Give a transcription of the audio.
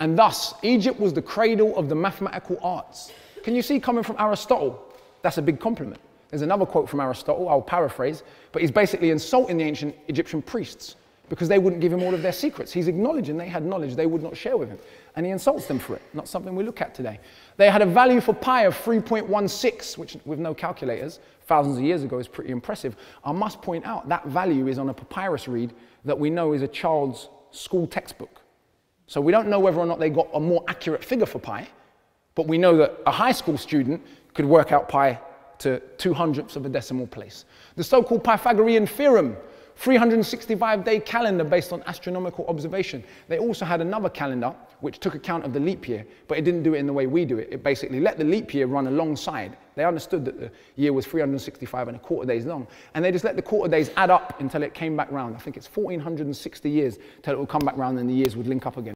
And thus, Egypt was the cradle of the mathematical arts. Can you see coming from Aristotle? That's a big compliment. There's another quote from Aristotle, I'll paraphrase, but he's basically insulting the ancient Egyptian priests because they wouldn't give him all of their secrets. He's acknowledging they had knowledge they would not share with him. And he insults them for it, not something we look at today. They had a value for pi of 3.16, which with no calculators, thousands of years ago is pretty impressive. I must point out that value is on a papyrus reed that we know is a child's school textbook. So we don't know whether or not they got a more accurate figure for pi, but we know that a high school student could work out pi to two hundredths of a decimal place. The so-called Pythagorean theorem 365 day calendar based on astronomical observation. They also had another calendar which took account of the leap year, but it didn't do it in the way we do it. It basically let the leap year run alongside. They understood that the year was 365 and a quarter days long, and they just let the quarter days add up until it came back round. I think it's 1460 years till it would come back round and the years would link up again.